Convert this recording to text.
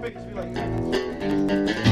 Bass be like.